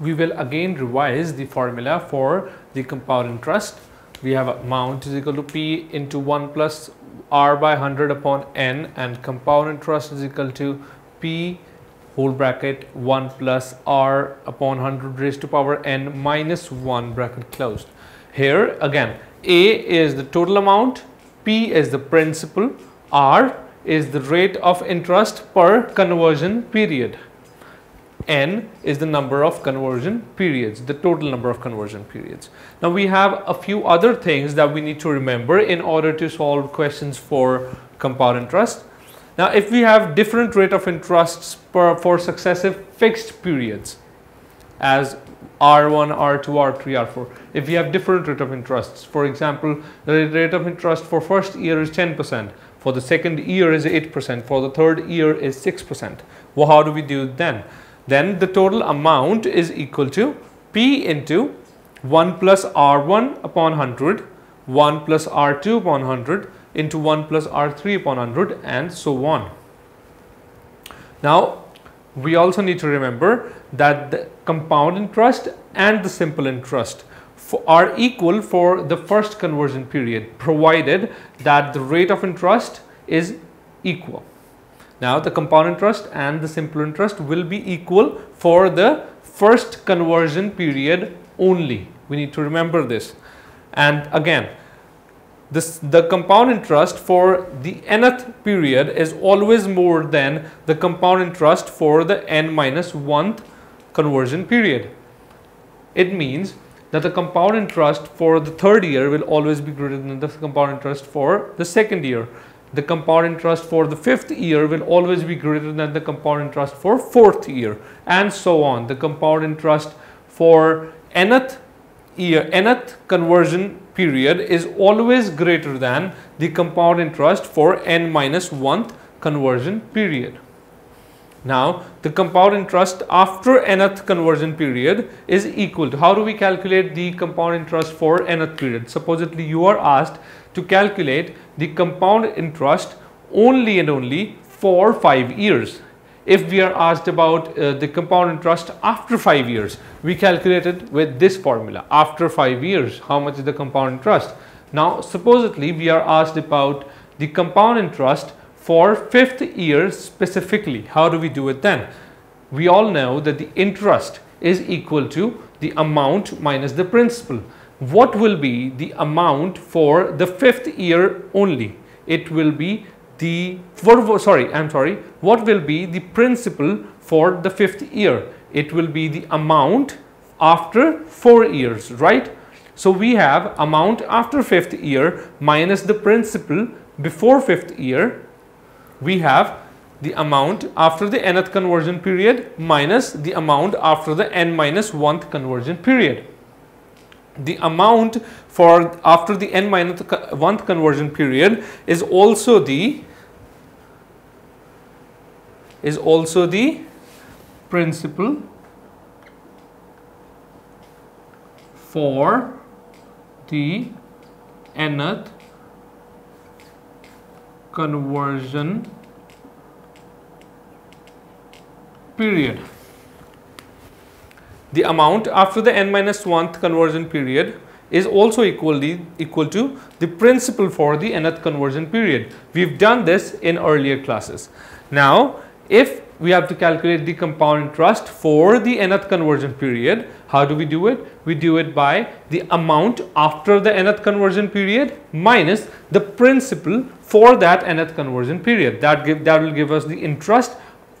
we will again revise the formula for the compound interest. We have amount is equal to P into 1 plus R by 100 upon N and compound interest is equal to P whole bracket 1 plus R upon 100 raised to power N minus 1 bracket closed. Here again A is the total amount, P is the principal, R is the rate of interest per conversion period n is the number of conversion periods, the total number of conversion periods. Now we have a few other things that we need to remember in order to solve questions for compound interest. Now if we have different rate of interests per, for successive fixed periods as R1, R2, R3, R4, if we have different rate of interests, for example, the rate of interest for first year is 10%, for the second year is 8%, for the third year is 6%. Well, how do we do it then? Then the total amount is equal to P into 1 plus R1 upon 100, 1 plus R2 upon 100 into 1 plus R3 upon 100 and so on. Now, we also need to remember that the compound interest and the simple interest are equal for the first conversion period provided that the rate of interest is equal. Now the compound interest and the simple interest will be equal for the first conversion period only. We need to remember this. And again, this, the compound interest for the nth period is always more than the compound interest for the n minus 1th conversion period. It means that the compound interest for the third year will always be greater than the compound interest for the second year the compound interest for the fifth year will always be greater than the compound interest for fourth year and so on. The compound interest for nth year, nth conversion period is always greater than the compound interest for n minus 1th conversion period. Now, the compound interest after nth conversion period is equal to, how do we calculate the compound interest for nth period? Supposedly you are asked to calculate the compound interest only and only for 5 years. If we are asked about uh, the compound interest after 5 years, we calculate it with this formula. After 5 years, how much is the compound interest? Now, supposedly we are asked about the compound interest for fifth year specifically. How do we do it then? We all know that the interest is equal to the amount minus the principal what will be the amount for the fifth year only? It will be the, for, sorry, I'm sorry, what will be the principal for the fifth year? It will be the amount after four years, right? So we have amount after fifth year minus the principal before fifth year. We have the amount after the nth conversion period minus the amount after the n minus 1th conversion period the amount for after the n minus 1th conversion period is also the is also the principal for the nth conversion period the amount after the n minus 1th conversion period is also equally equal to the principal for the nth conversion period. We've done this in earlier classes. Now, if we have to calculate the compound interest for the nth conversion period, how do we do it? We do it by the amount after the nth conversion period minus the principal for that nth conversion period. That, give, that will give us the interest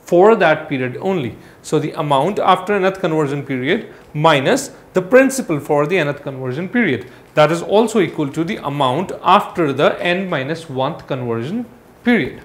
for that period only. So the amount after nth conversion period minus the principal for the nth conversion period. That is also equal to the amount after the n minus 1th conversion period.